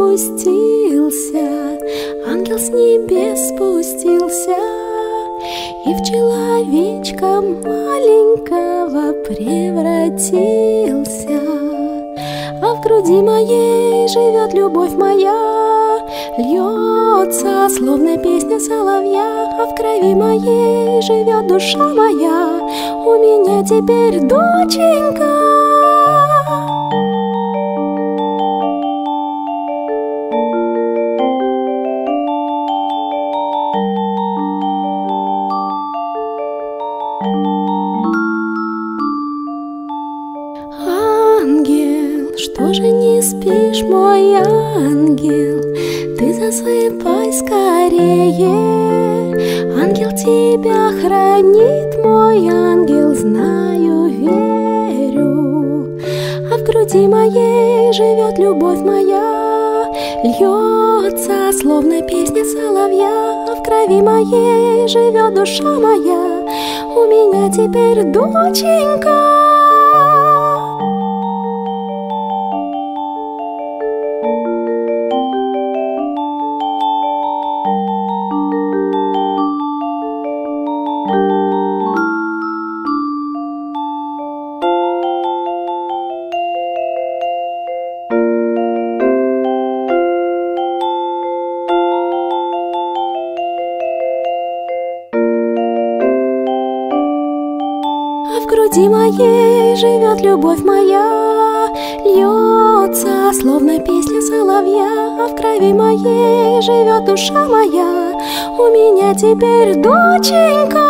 спустился, ангел с небес спустился И в человечка маленького превратился. А в груди моей живет любовь моя Льется, словно песня соловья А в крови моей живет душа моя. У меня теперь доченька Ангел, что же не спишь, мой ангел? Ты засыпай скорее. Ангел тебя хранит, мой ангел, знаю, верю. А в груди моей живет любовь моя, Льется, словно песня соловья, А в крови моей живет душа моя, теперь доченька. Груди моей живет любовь моя, Льется, словно песня соловья, А в крови моей живет душа моя, У меня теперь доченька.